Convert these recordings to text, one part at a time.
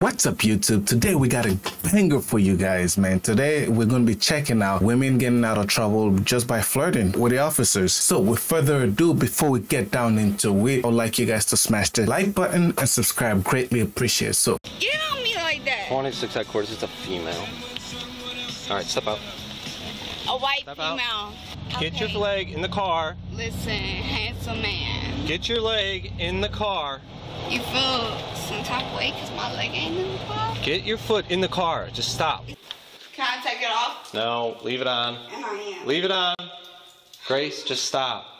What's up YouTube? Today we got a banger for you guys, man. Today we're going to be checking out women getting out of trouble just by flirting with the officers. So with further ado, before we get down into it, I'd like you guys to smash the like button and subscribe. Greatly appreciate it. So Get on me like that. 26 at quarters, it's a female. Alright, step out. A white Step out. female. Get your leg in the car. Listen, handsome man. Get your leg in the car. You feel some type of way because my leg ain't in the car? Get your foot in the car. Just stop. Can I take it off? No, leave it on. And I am. Leave it on. Grace, just stop.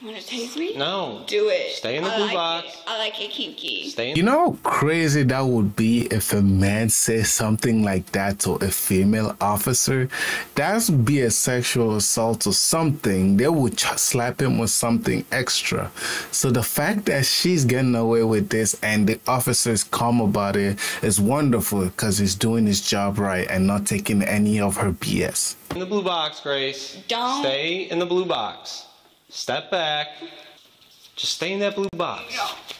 You want to taste me? No. Do it. Stay in the I blue like box. It. I like it kinky. Stay in. you know how crazy that would be if a man says something like that to a female officer? That would be a sexual assault or something. They would ch- slap him with something extra. So the fact that she's getting away with this and the officers calm about it is wonderful because he's doing his job right and not taking any of her BS. in the blue box, Grace. Don't. Stay in the blue box. Step back. Just stay in that blue box.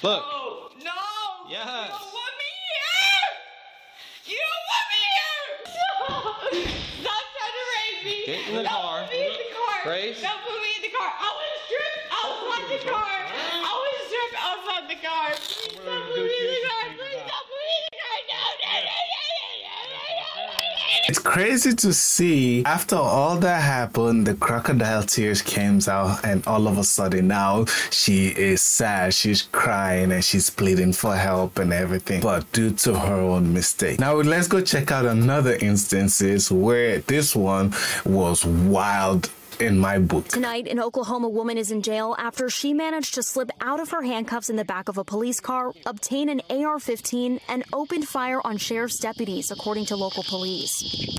Look. Oh, no. Yes. You don't want me here. You don't want me here. Stop trying to rape me. Get in the don't car. put me in the car. Grace. Don't put me in the car. I want to strip outside the oh, car. I want to strip outside the car. It's crazy to see after all that happened, the crocodile tears came out, and all of a sudden now she is sad, she's crying, and she's pleading for help and everything, but due to her own mistake. Now let's go check out another instances where this one was wild in my book. Tonight, an Oklahoma woman is in jail after she managed to slip out of her handcuffs in the back of a police car, obtain an AR 15, and opened fire on sheriff's deputies, according to local police.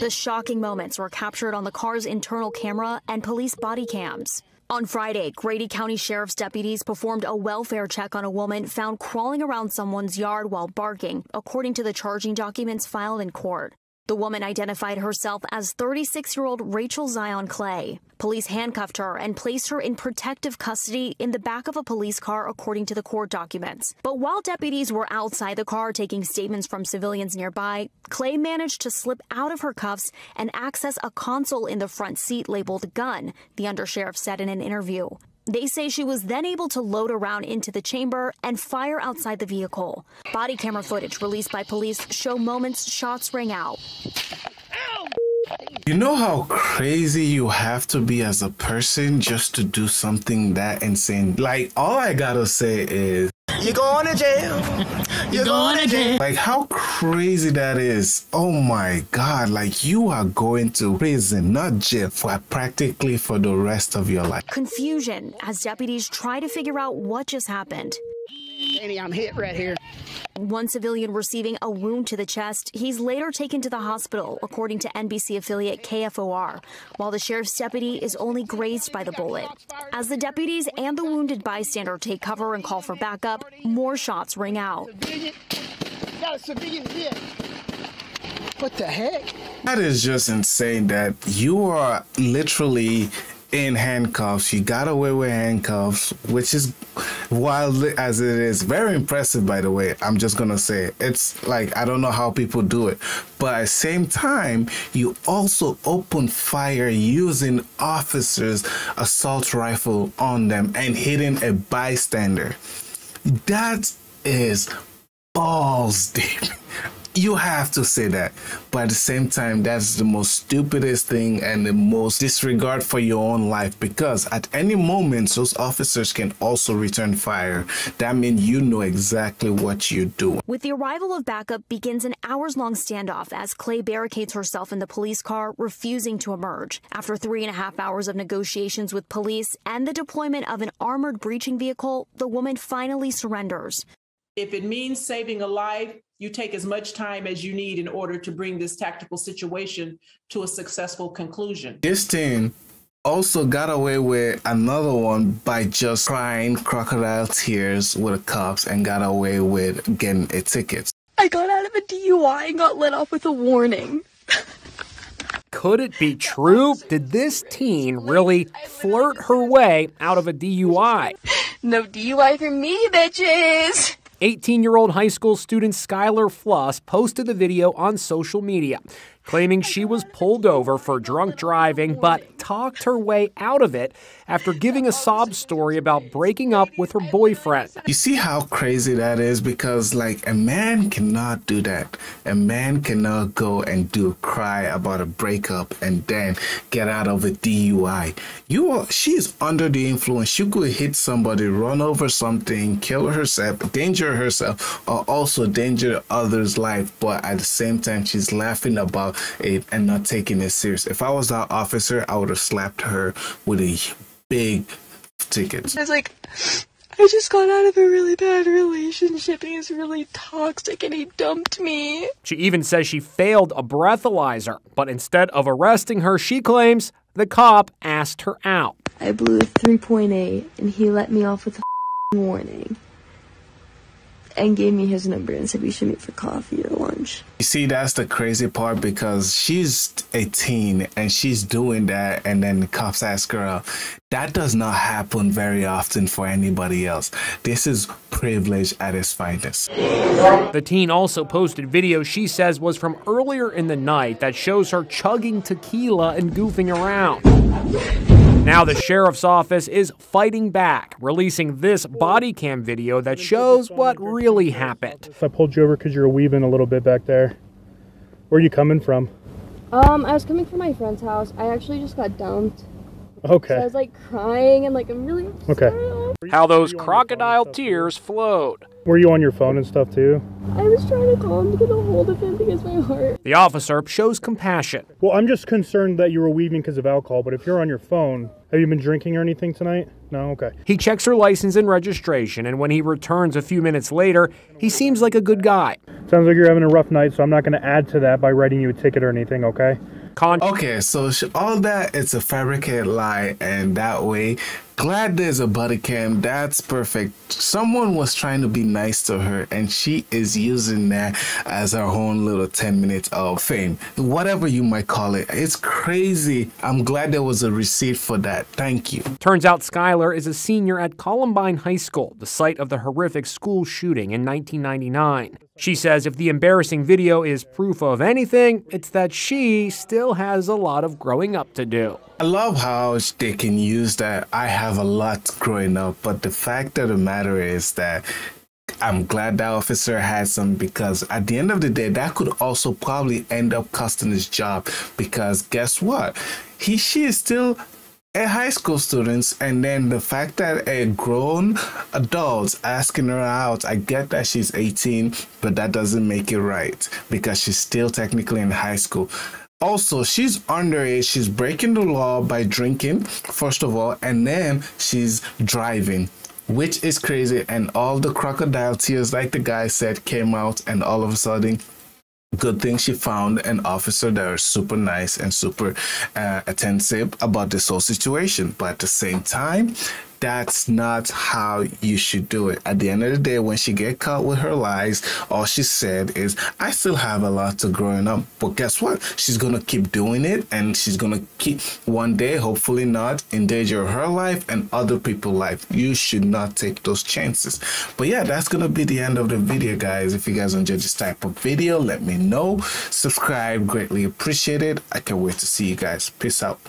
The shocking moments were captured on the car's internal camera and police body cams. On Friday, Grady County Sheriff's deputies performed a welfare check on a woman found crawling around someone's yard while barking, according to the charging documents filed in court. The woman identified herself as 36 year old Rachel Zion Clay. Police handcuffed her and placed her in protective custody in the back of a police car, according to the court documents. But while deputies were outside the car taking statements from civilians nearby, Clay managed to slip out of her cuffs and access a console in the front seat labeled gun, the undersheriff said in an interview. They say she was then able to load around into the chamber and fire outside the vehicle. Body camera footage released by police show moments shots rang out. You know how crazy you have to be as a person just to do something that insane? Like, all I gotta say is, You going to jail. You're going to jail. Like how crazy that is. Oh my god, like you are going to prison, not jail, for practically for the rest of your life. Confusion as deputies try to figure out what just happened. Danny, I'm hit right here. One civilian receiving a wound to the chest, he's later taken to the hospital, according to NBC affiliate KFOR, while the sheriff's deputy is only grazed by the bullet. As the deputies and the wounded bystander take cover and call for backup, more shots ring out. Civilian. Got a civilian hit. What the heck? That is just insane that you are literally in handcuffs. You got away with handcuffs, which is wild as it is. Very impressive, by the way. I'm just gonna say it's like I don't know how people do it, but at the same time, you also open fire using officers' assault rifle on them and hitting a bystander. That is balls deep. You have to say that. But at the same time, that's the most stupidest thing and the most disregard for your own life because at any moment, those officers can also return fire. That means you know exactly what you're doing. With the arrival of backup begins an hours long standoff as Clay barricades herself in the police car, refusing to emerge. After three and a half hours of negotiations with police and the deployment of an armored breaching vehicle, the woman finally surrenders. If it means saving a life, you take as much time as you need in order to bring this tactical situation to a successful conclusion. This team also got away with another one by just crying crocodile tears with the cops and got away with getting a ticket. I got out of a DUI and got let off with a warning. Could it be true? Did this teen really flirt her way out of a DUI? No DUI for me, bitches. 18 year old high school student Skylar Fluss posted the video on social media, claiming she was pulled over for drunk driving but talked her way out of it after giving a sob story about breaking up with her boyfriend. You see how crazy that is? Because, like, a man cannot do that. A man cannot go and do a cry about a breakup and then get out of a DUI. You are, is under the influence. She could hit somebody, run over something, kill herself, danger herself, or also danger others' life. But at the same time, she's laughing about it and not taking it serious. If I was that officer, I would have slapped her with a big ticket. I was like, I just got out of a really bad relationship and he's really toxic and he dumped me. She even says she failed a breathalyzer, but instead of arresting her, she claims the cop asked her out. I blew a 3.8 and he let me off with a warning and gave me his number and said we should meet for coffee or lunch. You see, that's the crazy part because she's 18 and she's doing that, and then the cops ask her out. That does not happen very often for anybody else. This is privilege at its finest. The teen also posted video she says was from earlier in the night that shows her chugging tequila and goofing around. Now, the sheriff's office is fighting back, releasing this body cam video that shows what really happened. I pulled you over because you were weaving a little bit back there. Where are you coming from? Um, I was coming from my friend's house. I actually just got dumped. Okay. So I was like crying and like I'm really Okay. How those crocodile tears flowed. Were you on your phone and stuff too? I was trying to call him to get a hold of him because my heart. The officer shows compassion. Well, I'm just concerned that you were weaving because of alcohol, but if you're on your phone, have you been drinking or anything tonight? No? Okay. He checks her license and registration, and when he returns a few minutes later, he seems like a good guy. Sounds like you're having a rough night, so I'm not going to add to that by writing you a ticket or anything, okay? Con- Okay, so all that it's a fabricated lie, and that way, glad there's a body cam. That's perfect. Someone was trying to be nice to her, and she is using that as her own little 10 minutes of fame, whatever you might call it. It's crazy. I'm glad there was a receipt for that. Thank you. Turns out Skylar is a senior at Columbine High School, the site of the horrific school shooting in 1999. She says if the embarrassing video is proof of anything, it's that she still has a lot of growing up to do. I love how they can use that. I have a lot growing up, but the fact of the matter is that I'm glad that officer had some because at the end of the day, that could also probably end up costing his job. Because guess what? He she is still a high school students and then the fact that a grown adult asking her out i get that she's 18 but that doesn't make it right because she's still technically in high school. Also she's underage she's breaking the law by drinking first of all and then she's driving which is crazy. And all the crocodile tears like the guy said came out and all of a sudden good thing she found an officer that was super nice and super uh, attentive about this whole situation. But at the same time that's not how you should do it. At the end of the day when she get caught with her lies all she said is i still have a lot to growing up but guess what? She's gonna keep doing it and she's gonna keep one day hopefully not endanger her life and other people's life. You should not take those chances. But yeah that's gonna be the end of the video guys. If you guys enjoyed this type of video let me know. Subscribe greatly appreciate it. I can't wait to see you guys. Peace out